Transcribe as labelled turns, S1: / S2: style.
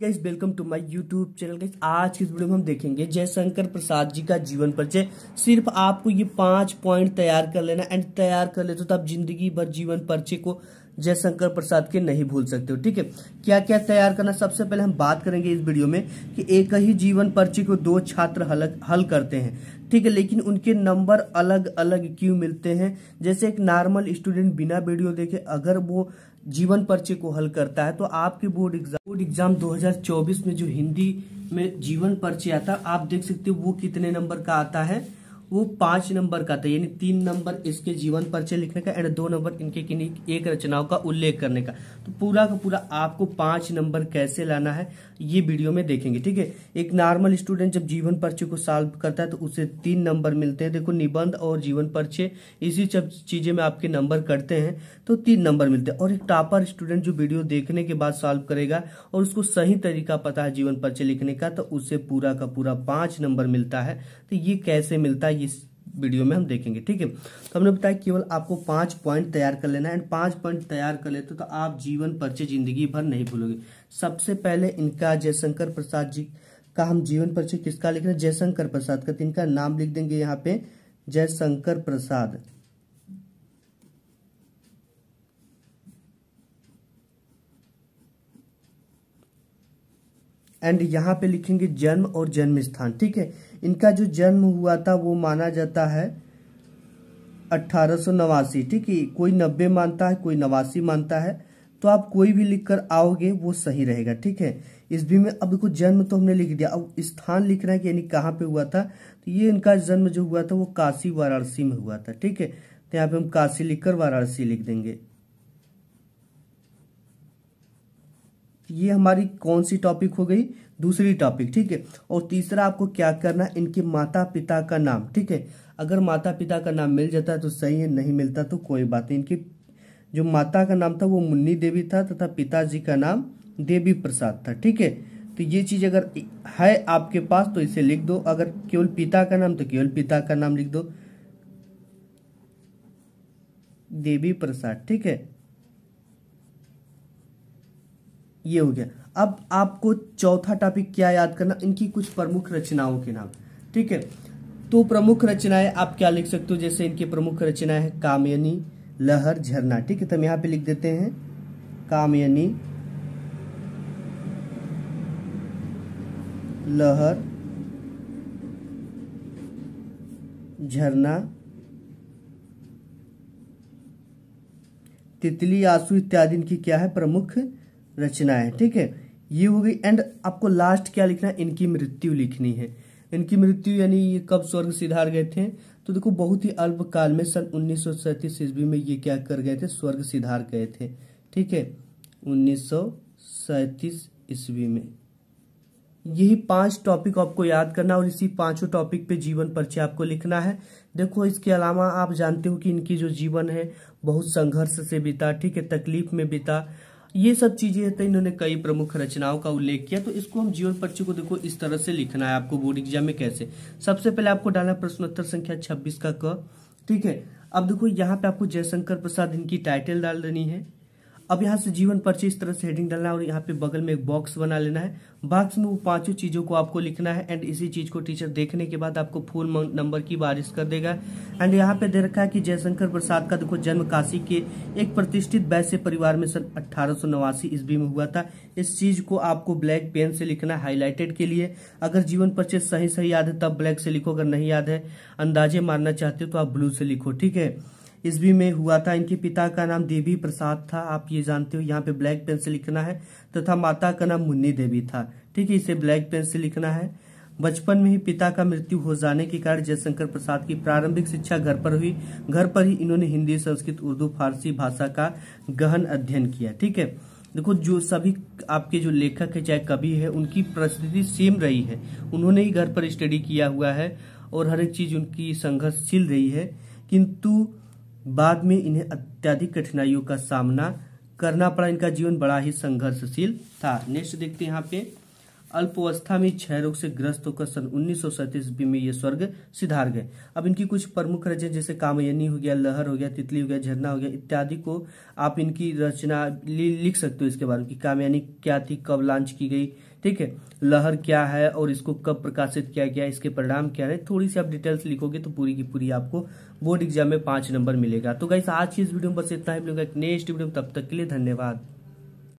S1: Guys welcome to my YouTube channel guys आज की इस वीडियो में हम देखेंगे जयशंकर प्रसाद जी का जीवन परिचय। सिर्फ़ आपको ये पाँच पॉइंट तैयार कर लेना एंड तैयार कर लेते हो तो आप ज़िंदगी भर जीवन परिचय को जयशंकर प्रसाद के नहीं भूल सकते हो, ठीक है? क्या क्या तैयार करना सबसे पहले हम बात करेंगे इस वीडियो में कि एक ही जीवन पर्ची को दो छात्र हल हल करते हैं, ठीक है? लेकिन उनके नंबर अलग अलग क्यों मिलते हैं? जैसे एक नॉर्मल स्टूडेंट बिना वीडियो देखे, अगर वो जीवन पर्चे को हल करता है तो आपके बोर्ड एग्ज़ाम बोर्ड एग्ज़ाम 2024 में जो हिंदी में जीवन पर्चे आता, आप देख सकते हो वो कितने नंबर का आता है। वो पाँच नंबर का था, यानी तीन नंबर इसके जीवन परिचय लिखने का एंड दो नंबर इनके किन्हीं एक रचनाओं का उल्लेख करने का। तो पूरा का पूरा आपको पाँच नंबर कैसे लाना है, ये वीडियो में देखेंगे, ठीक है? एक नॉर्मल स्टूडेंट जब जीवन परिचय को सॉल्व करता है तो उसे तीन नंबर मिलते हैं। देखो, निबंध और जीवन परिचय, इसी सब चीज़ें में आपके नंबर कटते हैं तो तीन नंबर मिलते हैं। और एक टॉपर स्टूडेंट जो वीडियो देखने के बाद सॉल्व करेगा और उसको सही तरीका पता है जीवन परिचय लिखने का तो उसे पूरा का पूरा पाँच नंबर मिलता है। तो ये कैसे मिलता है इस वीडियो में हम देखेंगे, ठीक है? तो हमने बताया केवल आपको पाँच पॉइंट तैयार कर लेना है एंड पाँच पॉइंट तैयार कर लेते तो आप जीवन परिचय ज़िंदगी भर नहीं भूलोगे। सबसे पहले इनका जयशंकर प्रसाद जी का हम जीवन परिचय किसका लिख रहे हैं? जयशंकर प्रसाद का तो इनका नाम लिख देंगे यहाँ पे जयशंकर प्रसाद। एंड यहाँ पे लिखेंगे जन्म और जन्म स्थान ठीक है? इनका जो जन्म हुआ था, वो माना जाता है नवासी, ठीक है? कोई नब्बे मानता है, कोई नवासी मानता है तो आप कोई भी लिखकर आओगे, वो सही रहेगा, ठीक है? इस भी में, अब देखो, जन्म तो हमने लिख दिया। अब स्थान लिख लिखना है कि यानी कहाँ पे हुआ था तो ये इनका जन्म जो हुआ था, वो काशी वाराणसी में हुआ था, ठीक है? तो यहाँ पे हम काशी लिखकर वाराणसी लिख देंगे। ये हमारी कौन सी टॉपिक हो गई? दूसरी टॉपिक ठीक है? और तीसरा आपको क्या करना इनके माता पिता का नाम, ठीक है? अगर माता पिता का नाम मिल जाता है तो सही है, नहीं मिलता तो कोई बात नहीं। इनकी जो माता का नाम था वो मुन्नी देवी था तथा पिताजी का नाम देवी प्रसाद था, ठीक है? तो ये चीज़ अगर है आपके पास तो इसे लिख दो। अगर केवल पिता का नाम तो केवल पिता का नाम लिख दो। देवी प्रसाद, ठीक है? ये हो गया। अब आपको चौथा टॉपिक क्या याद करना? इनकी कुछ प्रमुख रचनाओं के नाम। ठीक है? तो प्रमुख रचनाएँ आप क्या लिख सकते हो? जैसे इनकी प्रमुख रचनाएँ है कामयनी, लहर, झरना। ठीक है? तो हम यहाँ पे लिख देते हैं। कामयनी, लहर, झरना, तितली, आँसू इत्यादि इनकी क्या है? प्रमुख रचनाएँ ठीक है? ये हो गई एंड आपको लास्ट क्या लिखना है? इनकी मृत्यु लिखनी है। इनकी मृत्यु यानी ये कब स्वर्ग सिधार गए थे? तो देखो, बहुत ही अल्प काल में सन उन्नीस ईस्वी में ये क्या कर गए थे? स्वर्ग सिधार गए थे, ठीक है? उन्नीस ईस्वी में। यही पाँच टॉपिक आपको याद करना और इसी पाँचों टॉपिक पे जीवन परिचय आपको लिखना है। देखो, इसके अलावा आप जानते हो कि इनकी जो जीवन है, बहुत संघर्ष से बीता, ठीक है? तकलीफ़ में बीता ये सब चीज़ें है तो इन्होंने कई प्रमुख रचनाओं का उल्लेख किया। तो इसको हम जीवन पर्ची को देखो, इस तरह से लिखना है आपको बोर्ड एग्ज़ाम में कैसे। सबसे पहले आपको डालना प्रश्नोत्तर संख्या 26 का क, ठीक है? अब देखो, यहाँ पे आपको जयशंकर प्रसाद इनकी टाइटल डाल देनी है। अब यहाँ से जीवन परिचय इस तरह से हेडिंग डालना है और यहाँ पे बगल में एक बॉक्स बना लेना है। बॉक्स में वो पाँचों चीज़ों को आपको लिखना है एंड इसी चीज़ को टीचर देखने के बाद आपको फुल नंबर की बारिश कर देगा। एंड यहाँ पे दे रखा है कि जयशंकर प्रसाद का देखो जन्म काशी के एक प्रतिष्ठित वैश्य परिवार में सन अठारह ईस्वी में हुआ था। इस चीज़ को आपको ब्लैक पेन से लिखना है हाईलाइटेड के लिए। अगर जीवन परिचय सही सही याद है तब ब्लैक से लिखो, अगर नहीं याद है, अंदाजे मारना चाहते हो तो आप ब्लू से लिखो, ठीक है? ईस्वी में हुआ था, इनके पिता का नाम देवी प्रसाद था, आप ये जानते हो, यहाँ पे ब्लैक पेन से लिखना है, तथा तो माता का नाम मुन्नी देवी था। ठीक है, इसे ब्लैक पेन से लिखना है। बचपन में ही पिता का मृत्यु हो जाने के कारण जयशंकर प्रसाद की प्रारंभिक शिक्षा घर पर हुई। घर पर ही इन्होंने हिंदी, संस्कृत, उर्दू, फारसी भाषा का गहन अध्ययन किया। ठीक है, देखो, जो सभी आपके जो लेखक है, चाहे कवि है, उनकी परिस्थिति सेम रही है। उन्होंने ही घर पर स्टडी किया हुआ है और हर एक चीज़ उनकी संघर्षशील रही है। किंतु बाद में इन्हें अत्याधिक कठिनाइयों का सामना करना पड़ा। इनका जीवन बड़ा ही संघर्षशील था। नेक्स्ट देखते हैं यहाँ पे। अल्पावस्था में क्षय रोग से ग्रस्त होकर सन उन्नीस सौ में ये स्वर्ग सिधार गए। अब इनकी कुछ प्रमुख रचना जैसे कामयनी हो गया, लहर हो गया, तितली हो गया, झरना हो गया, इत्यादि को आप इनकी रचना लिख सकते हो इसके बारे में कि कामयानी क्या थी, कब लॉन्च की गई ठीक है? लहर क्या है और इसको कब प्रकाशित किया गया, इसके परिणाम क्या है? थोड़ी सी आप डिटेल्स लिखोगे तो पूरी की पूरी आपको बोर्ड एग्ज़ाम में पाँच नंबर मिलेगा। तो गाइस आज की इस वीडियो में बस इतना ही। मिलेगा नेक्स्ट वीडियो में तब तक के लिए धन्यवाद।